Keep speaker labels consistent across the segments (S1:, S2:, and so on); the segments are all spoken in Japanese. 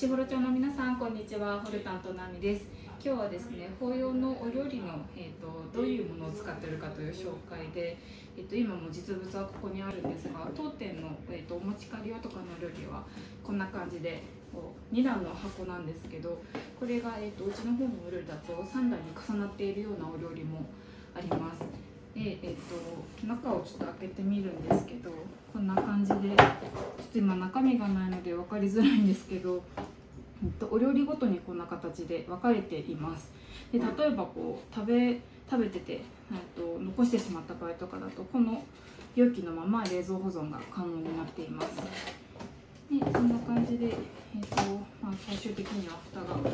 S1: ちほろ町の皆さんこんにちは。ホルタンとナミです。今日はですね法要のお料理の、えーと、どういうものを使っているかという紹介で、えーと、今も実物はここにあるんですが当店の、えーと、お持ち帰り用とかの料理はこんな感じでこう2段の箱なんですけどこれが、えー、とうちの方のお料理だと3段に重なっているようなお料理もあります。で、えー、と中をちょっと開けてみるんですけどこんな感じでちょっと今中身がないので分かりづらいんですけどえっとお料理ごとにこんな形で分かれています。で例えばこう食べ食べててえっと残してしまった場合とかだとこの容器のまま冷蔵保存が可能になっています。でこんな感じで、えーとまあ、最終的には蓋がこんな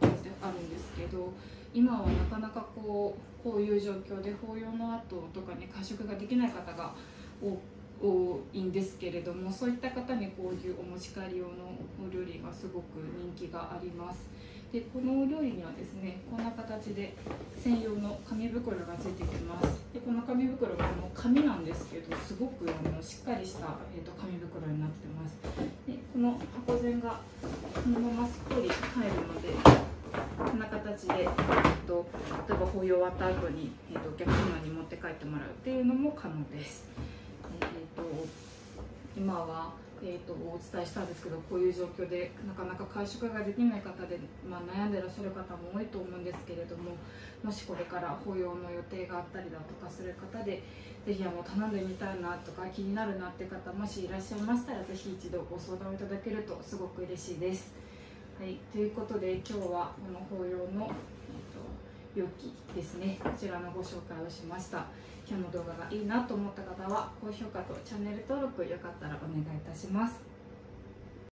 S1: 感じであるんですけど今はなかなかこうこういう状況で法要の後とかに過食ができない方が多く多いんですけれどもそういった方にこういうお持ち帰り用のお料理がすごく人気があります。でこのお料理にはですねこんな形で専用の紙袋がついてきます。でこの紙袋がもう紙なんですけどすごくあのしっかりした、えーと、紙袋になってます。でこの箱膳がこのまますっぽり入るのでこんな形で、えーと、例えば法要終わった後に、えーとお客様に持って帰ってもらうっていうのも可能です。今は、えーと、お伝えしたんですけどこういう状況でなかなか会食ができない方で、まあ、悩んでらっしゃる方も多いと思うんですけれどももしこれから法要の予定があったりだとかする方でぜひもう頼んでみたいなとか気になるなって方もしいらっしゃいましたらぜひ一度ご相談をいただけるとすごく嬉しいです。はい、ということで今日はこの法要の、容器ですね。こちらのご紹介をしました。今日の動画がいいなと思った方は高評価とチャンネル登録よかったらお願いいたします。